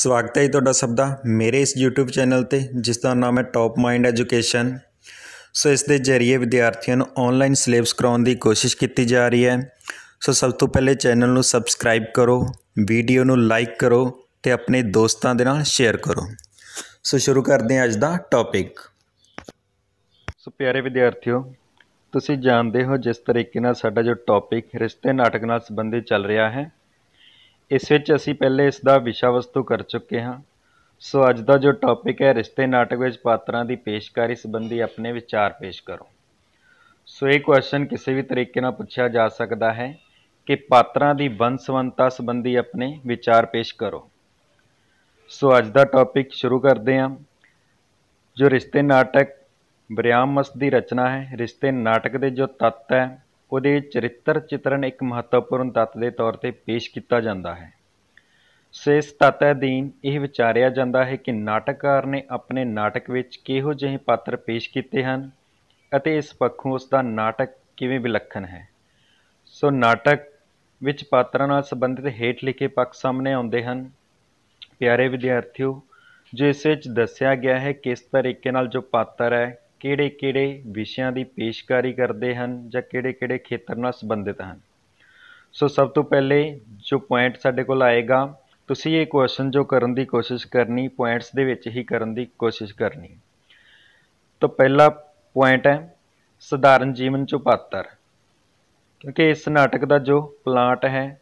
ਸਵਾਗਤ ਹੈ ਜੀ ਤੁਹਾਡਾ ਸਭ ਦਾ ਮੇਰੇ ਇਸ YouTube ਚੈਨਲ ਤੇ, ਜਿਸ ਦਾ ਨਾਮ ਹੈ ਟੌਪ ਮਾਈਂਡ ਐਜੂਕੇਸ਼ਨ ਸੋ ਇਸ ਦੇ ਜ਼ਰੀਏ ਵਿਦਿਆਰਥੀਆਂ ਨੂੰ ਆਨਲਾਈਨ ਸਿਲੇਬਸ ਕਰਾਉਣ ਦੀ ਕੋਸ਼ਿਸ਼ ਕੀਤੀ ਜਾ ਰਹੀ ਹੈ। ਸੋ ਸਭ ਤੋਂ ਪਹਿਲੇ ਚੈਨਲ ਨੂੰ ਸਬਸਕ੍ਰਾਈਬ ਕਰੋ ਵੀਡੀਓ ਨੂੰ ਲਾਈਕ ਕਰੋ ਤੇ ਆਪਣੇ ਦੋਸਤਾਂ ਦੇ ਨਾਲ ਸ਼ੇਅਰ ਕਰੋ। ਸੋ ਸ਼ੁਰੂ ਕਰਦੇ ਹਾਂ ਅੱਜ ਦਾ ਟੌਪਿਕ ਸੋ ਪਿਆਰੇ ਵਿਦਿਆਰਥੀਓ, ਤੁਸੀਂ ਜਾਣਦੇ ਹੋ ਜਿਸ ਤਰੀਕੇ ਨਾਲ ਸਾਡਾ ਜੋ ਟੌਪਿਕ ਰਿਸ਼ਤੇ ਨਾਟਕ ਨਾਲ ਸੰਬੰਧਿਤ ਚੱਲ ਰਿਹਾ ਹੈ ਇਸ ਵਿੱਚ ਅਸੀਂ ਪਹਿਲੇ ਇਸ ਦਾ ਵਿਸ਼ਾ ਵਸਤੂ ਕਰ ਚੁੱਕੇ ਹਾਂ। ਸੋ ਅੱਜ ਦਾ ਜੋ ਟੌਪਿਕ ਹੈ, ਰਿਸ਼ਤੇ ਨਾਟਕ ਵਿੱਚ ਪਾਤਰਾਂ ਦੀ ਪੇਸ਼ਕਾਰੀ ਸੰਬੰਧੀ ਆਪਣੇ ਵਿਚਾਰ ਪੇਸ਼ ਕਰੋ। ਸੋ ਇਹ ਕੁਐਸਚਨ ਕਿਸੇ ਵੀ ਤਰੀਕੇ ਨਾਲ ਪੁੱਛਿਆ ਜਾ ਸਕਦਾ ਹੈ ਕਿ ਪਾਤਰਾਂ ਦੀ ਬੰਸਵੰਤਾ ਸੰਬੰਧੀ ਆਪਣੇ ਵਿਚਾਰ ਪੇਸ਼ ਕਰੋ। ਸੋ ਅੱਜ ਦਾ ਟੌਪਿਕ ਸ਼ੁਰੂ ਕਰਦੇ ਹਾਂ। ਜੋ ਰਿਸ਼ਤੇ ਨਾਟਕ ਬਰਿਆਮ ਦੀ ਰਚਨਾ ਹੈ, ਰਿਸ਼ਤੇ ਨਾਟਕ ਦੇ ਜੋ ਤੱਤ ਹੈ ਉਹਦੇ ਚਰਿੱਤਰ ਚਿਤਰਨ ਇੱਕ ਮਹੱਤਵਪੂਰਨ ਤੱਤ ਦੇ ਤੌਰ ਤੇ ਪੇਸ਼ ਕੀਤਾ ਜਾਂਦਾ ਹੈ। ਸੋ ਇਸ ਤੱਤ ਅਧੀਨ ਇਹ ਵਿਚਾਰਿਆ ਜਾਂਦਾ ਹੈ ਕਿ ਨਾਟਕਕਾਰ ਨੇ ਆਪਣੇ ਨਾਟਕ ਵਿੱਚ ਕਿਹੋ ਜਿਹੇ ਪਾਤਰ ਪੇਸ਼ ਕੀਤੇ ਹਨ ਅਤੇ ਇਸ ਪੱਖੋਂ ਉਸ ਦਾ ਨਾਟਕ ਕਿਵੇਂ ਵਿਲੱਖਣ ਹੈ। ਸੋ ਨਾਟਕ ਵਿੱਚ ਪਾਤਰਾਂ ਨਾਲ ਸੰਬੰਧਿਤ ਹੇਠ ਲਿਖੇ ਪੱਖ ਸਾਹਮਣੇ ਆਉਂਦੇ ਹਨ। ਪਿਆਰੇ ਵਿਦਿਆਰਥੀਓ, ਜੋ ਇਸ ਵਿੱਚ ਦੱਸਿਆ ਗਿਆ ਹੈ ਕਿਸ ਤਰੀਕੇ ਨਾਲ ਜੋ ਪਾਤਰ ਹੈ ਕਿਹੜੇ ਕਿਹੜੇ ਵਿਸ਼ਿਆਂ ਦੀ ਪੇਸ਼ਕਾਰੀ ਕਰਦੇ ਹਨ ਜਾਂ ਕਿਹੜੇ ਕਿਹੜੇ ਖੇਤਰ ਨਾਲ ਸੰਬੰਧਿਤ ਹਨ? ਸੋ ਸਭ ਤੋਂ ਪਹਿਲੇ ਜੋ ਪੁਆਇੰਟ ਸਾਡੇ ਕੋਲ ਆਏਗਾ, ਤੁਸੀਂ ਇਹ ਕੁਐਸਚਨ ਜੋ ਕਰਨ ਦੀ ਕੋਸ਼ਿਸ਼ ਕਰਨੀ ਪੁਆਇੰਟਸ ਦੇ ਵਿੱਚ ਹੀ ਕਰਨ ਦੀ ਕੋਸ਼ਿਸ਼ ਕਰਨੀ। ਤਾਂ ਪਹਿਲਾ ਪੁਆਇੰਟ ਹੈ, ਸਧਾਰਨ ਜੀਵਨ ਚੋਂ ਪਾਤਰ। ਕਿਉਂਕਿ ਇਸ ਨਾਟਕ ਦਾ ਜੋ ਪਲਾਟ ਹੈ,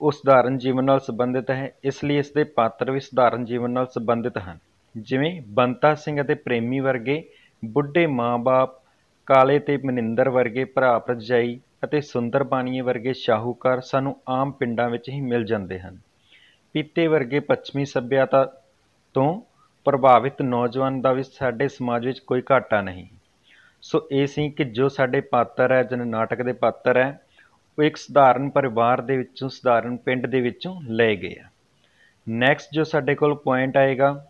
ਉਹ ਸਧਾਰਨ ਜੀਵਨ ਨਾਲ ਸੰਬੰਧਿਤ ਹੈ, ਇਸ ਲਈ ਇਸ ਦੇ ਪਾਤਰ ਵੀ ਸਧਾਰਨ ਜੀਵਨ ਨਾਲ ਸੰਬੰਧਿਤ ਹਨ। ਜਿਵੇਂ ਬੰਤਾ ਸਿੰਘ ਅਤੇ ਪ੍ਰੇਮੀ ਵਰਗੇ ਬੁੱਢੇ ਮਾਂ-ਬਾਪ ਕਾਲੇ ਤੇ ਮਨਿੰਦਰ ਵਰਗੇ ਭਰਾ ਭਰਜਾਈ ਅਤੇ ਸੁੰਦਰ ਬਾਣੀਏ ਵਰਗੇ ਸ਼ਾਹੂਕਾਰ ਸਾਨੂੰ ਆਮ ਪਿੰਡਾਂ ਵਿੱਚ ਹੀ ਮਿਲ ਜਾਂਦੇ ਹਨ। ਪੀਤੇ ਵਰਗੇ ਪੱਛਮੀ ਸੱਭਿਅਤਾ ਤੋਂ ਪ੍ਰਭਾਵਿਤ ਨੌਜਵਾਨ ਦਾ ਵੀ ਸਾਡੇ ਸਮਾਜ ਵਿੱਚ ਕੋਈ ਘਾਟਾ ਨਹੀਂ। ਸੋ ਇਹ ਸੀ ਕਿ ਜੋ ਸਾਡੇ ਪਾਤਰ ਹੈ ਜਨ ਨਾਟਕ ਦੇ ਪਾਤਰ ਹੈ, ਉਹ ਇੱਕ ਸਧਾਰਨ ਪਰਿਵਾਰ ਦੇ ਵਿੱਚੋਂ, ਸਧਾਰਨ ਪਿੰਡ ਦੇ ਵਿੱਚੋਂ ਲਏ ਗਏ ਆ। ਨੈਕਸਟ ਜੋ ਸਾਡੇ ਕੋਲ ਪੁਆਇੰਟ ਆਏਗਾ,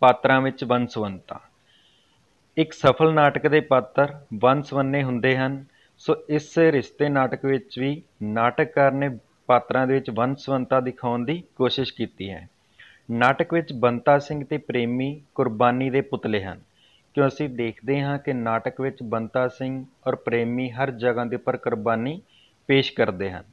ਪਾਤਰਾਂ ਵਿੱਚ ਵੰਸਵੰਤਾ ਇੱਕ ਸਫਲ ਨਾਟਕ ਦੇ ਪਾਤਰ ਵੰਨ-ਸਵੰਨੇ ਹੁੰਦੇ ਹਨ। ਸੋ ਇਸ ਰਿਸ਼ਤੇ ਨਾਟਕ ਵਿੱਚ ਵੀ ਨਾਟਕਕਾਰ ਨੇ ਪਾਤਰਾਂ ਦੇ ਵਿੱਚ ਵੰਨ-ਸਵੰਤਾ ਦਿਖਾਉਣ ਦੀ ਕੋਸ਼ਿਸ਼ ਕੀਤੀ ਹੈ। ਨਾਟਕ ਵਿੱਚ ਬੰਤਾ ਸਿੰਘ ਤੇ ਪ੍ਰੇਮੀ ਕੁਰਬਾਨੀ ਦੇ ਪੁਤਲੇ ਹਨ। ਕਿਉਂ ਅਸੀਂ ਦੇਖਦੇ ਹਾਂ ਕਿ ਨਾਟਕ ਵਿੱਚ ਬੰਤਾ ਸਿੰਘ ਔਰ ਪ੍ਰੇਮੀ ਹਰ ਜਗ੍ਹਾ ਦੇ ਉੱਪਰ ਕੁਰਬਾਨੀ ਪੇਸ਼ ਕਰਦੇ ਹਨ।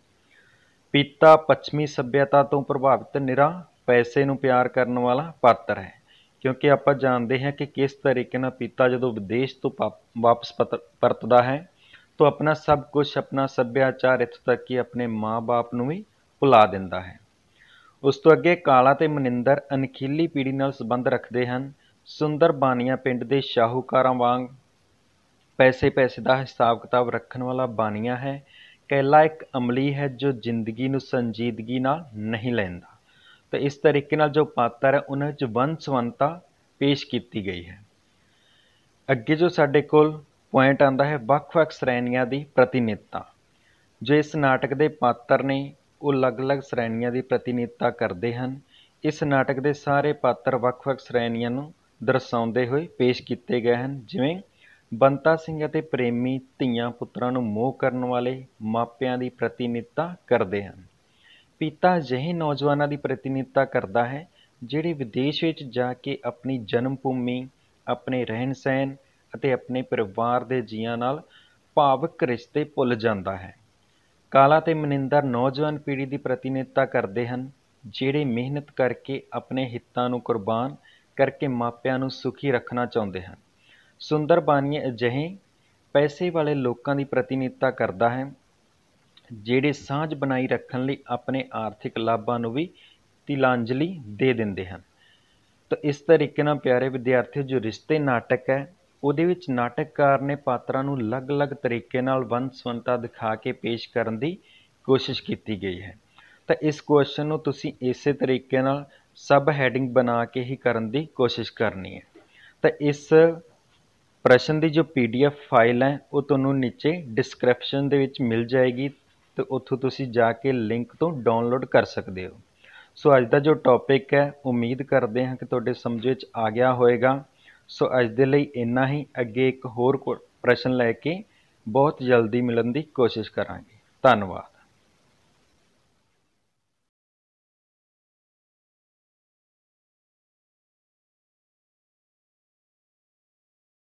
ਪਿਤਾ ਪੱਛਮੀ ਸੱਭਿਅਤਾ ਤੋਂ ਪ੍ਰਭਾਵਿਤ ਨਿਰਾ ਪੈਸੇ ਨੂੰ ਪਿਆਰ ਕਰਨ ਵਾਲਾ ਪਾਤਰ ਹੈ। ਕਿਉਂਕਿ ਆਪਾਂ ਜਾਣਦੇ ਹਾਂ ਕਿ ਕਿਸ ਤਰੀਕੇ ਨਾਲ ਪਿਤਾ ਜਦੋਂ ਵਿਦੇਸ਼ ਤੋਂ ਵਾਪਸ ਪਰਤਦਾ ਹੈ, ਤਾਂ ਆਪਣਾ ਸਭ ਕੁਝ ਆਪਣਾ ਸੱਭਿਆਚਾਰ ਇੱਥੋਂ ਤੱਕ ਕਿ ਆਪਣੇ ਮਾਂ-ਬਾਪ ਨੂੰ ਵੀ ਭੁਲਾ ਦਿੰਦਾ ਹੈ। ਉਸ ਤੋਂ ਅੱਗੇ ਕਾਲਾ ਤੇ ਮਨਿੰਦਰ ਅਨਖੀਲੀ ਪੀੜ੍ਹੀ ਨਾਲ ਸੰਬੰਧ ਰੱਖਦੇ ਹਨ। ਸੁੰਦਰ ਬਾਨੀਆਂ ਪਿੰਡ ਦੇ ਸ਼ਾਹੂਕਾਰਾਂ ਵਾਂਗ ਪੈਸੇ ਪੈਸੇ ਦਾ ਹਿਸਾਬ ਕਿਤਾਬ ਰੱਖਣ ਵਾਲਾ ਬਾਨੀਆਂ ਹੈ। ਕੈਲਾ ਇੱਕ ਅਮਲੀ ਹੈ ਜੋ ਜ਼ਿੰਦਗੀ ਨੂੰ ਸੰਜੀਦਗੀ ਨਾਲ ਨਹੀਂ ਲੈਂਦਾ। ਤਾਂ ਇਸ ਤਰੀਕੇ ਨਾਲ ਜੋ ਪਾਤਰ ਹੈ, ਉਹਨਾਂ ਵਿੱਚ ਵੰਨ ਸਵੰਨਤਾ ਪੇਸ਼ ਕੀਤੀ ਗਈ ਹੈ। ਅੱਗੇ ਜੋ ਸਾਡੇ ਕੋਲ ਪੁਆਇੰਟ ਆਂਦਾ ਹੈ, ਵੱਖ-ਵੱਖ ਸ਼੍ਰੇਣੀਆਂ ਦੀ ਪ੍ਰਤੀਨਿਧਤਾ। ਜੋ ਇਸ ਨਾਟਕ ਦੇ ਪਾਤਰ ਨੇ, ਉਹ ਅਲੱਗ-ਅਲੱਗ ਸ਼੍ਰੇਣੀਆਂ ਦੀ ਪ੍ਰਤੀਨਿਧਤਾ ਕਰਦੇ ਹਨ। ਇਸ ਨਾਟਕ ਦੇ ਸਾਰੇ ਪਾਤਰ ਵੱਖ-ਵੱਖ ਸ਼੍ਰੇਣੀਆਂ ਨੂੰ ਦਰਸਾਉਂਦੇ ਹੋਏ ਪੇਸ਼ ਕੀਤੇ ਗਏ ਹਨ। ਜਿਵੇਂ ਬੰਤਾ ਸਿੰਘ ਅਤੇ ਪ੍ਰੇਮੀ ਧੀਆਂ ਪੁੱਤਰਾਂ ਨੂੰ ਮੋਹ ਕਰਨ ਵਾਲੇ ਮਾਪਿਆਂ ਦੀ ਪ੍ਰਤੀਨਿਧਤਾ ਕਰਦੇ ਹਨ। ਪਿਤਾ ਅਜਿਹੇ ਨੌਜਵਾਨਾਂ ਦੀ ਪ੍ਰਤੀਨਿਧਤਾ ਕਰਦਾ ਹੈ, ਜਿਹੜੇ ਵਿਦੇਸ਼ ਵਿੱਚ ਜਾ ਕੇ ਆਪਣੀ ਜਨਮ ਭੂਮੀ, ਆਪਣੇ ਰਹਿਣ ਸਹਿਣ ਅਤੇ ਆਪਣੇ ਪਰਿਵਾਰ ਦੇ ਜੀਆਂ ਨਾਲ ਭਾਵਕ ਰਿਸ਼ਤੇ ਭੁੱਲ ਜਾਂਦਾ ਹੈ। ਕਾਲਾ ਤੇ ਮਨਿੰਦਰ ਨੌਜਵਾਨ ਪੀੜ੍ਹੀ ਦੀ ਪ੍ਰਤੀਨਿਧਤਾ ਕਰਦੇ ਹਨ, ਜਿਹੜੇ ਮਿਹਨਤ ਕਰਕੇ ਆਪਣੇ ਹਿੱਤਾਂ ਨੂੰ ਕੁਰਬਾਨ ਕਰਕੇ ਮਾਪਿਆਂ ਨੂੰ ਸੁਖੀ ਰੱਖਣਾ ਚਾਹੁੰਦੇ ਹਨ। ਸੁੰਦਰ ਬਾਨੀਏ ਅਜਿਹੇ ਪੈਸੇ ਵਾਲੇ ਲੋਕਾਂ ਦੀ ਪ੍ਰਤੀਨਿਧਤਾ ਕਰਦਾ ਹੈ ਜਿਹੜੇ ਸਾਂਝ ਬਣਾਈ ਰੱਖਣ ਲਈ ਆਪਣੇ ਆਰਥਿਕ ਲਾਭਾਂ ਨੂੰ ਵੀ ਤਿਲਾਂਜਲੀ ਦੇ ਦਿੰਦੇ ਹਨ। ਤਾਂ ਇਸ ਤਰੀਕੇ ਨਾਲ ਪਿਆਰੇ ਵਿਦਿਆਰਥੀਓ, ਜੋ ਰਿਸ਼ਤੇ ਨਾਟਕ ਹੈ, ਉਹਦੇ ਵਿੱਚ ਨਾਟਕਕਾਰ ਨੇ ਪਾਤਰਾਂ ਨੂੰ ਅਲੱਗ-ਅਲੱਗ ਤਰੀਕੇ ਨਾਲ ਵੰਨ-ਸੁਵੰਨਤਾ ਦਿਖਾ ਕੇ ਪੇਸ਼ ਕਰਨ ਦੀ ਕੋਸ਼ਿਸ਼ ਕੀਤੀ ਗਈ ਹੈ। ਤਾਂ ਇਸ ਕੁਐਸਚਨ ਨੂੰ ਤੁਸੀਂ ਇਸੇ ਤਰੀਕੇ ਨਾਲ ਸਬ ਹੈਡਿੰਗ ਬਣਾ ਕੇ ਹੀ ਕਰਨ ਦੀ ਕੋਸ਼ਿਸ਼ ਕਰਨੀ ਹੈ। ਤਾਂ ਇਸ ਪ੍ਰਸ਼ਨ ਦੀ ਜੋ ਪੀਡੀਐਫ ਫਾਈਲ ਹੈ, ਉਹ ਤੁਹਾਨੂੰ ਨੀਚੇ ਡਿਸਕ੍ਰਿਪਸ਼ਨ ਦੇ ਵਿੱਚ ਮਿਲ ਜਾਏਗੀ। ਤੇ ਉੱਥੋਂ ਤੁਸੀਂ ਜਾ ਕੇ ਲਿੰਕ ਤੋਂ ਡਾਊਨਲੋਡ ਕਰ ਸਕਦੇ ਹੋ। ਸੋ ਅੱਜ ਦਾ ਜੋ ਟੌਪਿਕ ਹੈ, ਉਮੀਦ ਕਰਦੇ ਹਾਂ ਕਿ ਤੁਹਾਡੇ ਸਮਝ ਵਿੱਚ ਆ ਗਿਆ ਹੋਵੇਗਾ। ਸੋ ਅੱਜ ਦੇ ਲਈ ਇੰਨਾ ਹੀ। ਅੱਗੇ ਇੱਕ ਹੋਰ ਪ੍ਰਸ਼ਨ ਲੈ ਕੇ ਬਹੁਤ ਜਲਦੀ ਮਿਲਣ ਦੀ ਕੋਸ਼ਿਸ਼ ਕਰਾਂਗੇ। ਧੰਨਵਾਦ।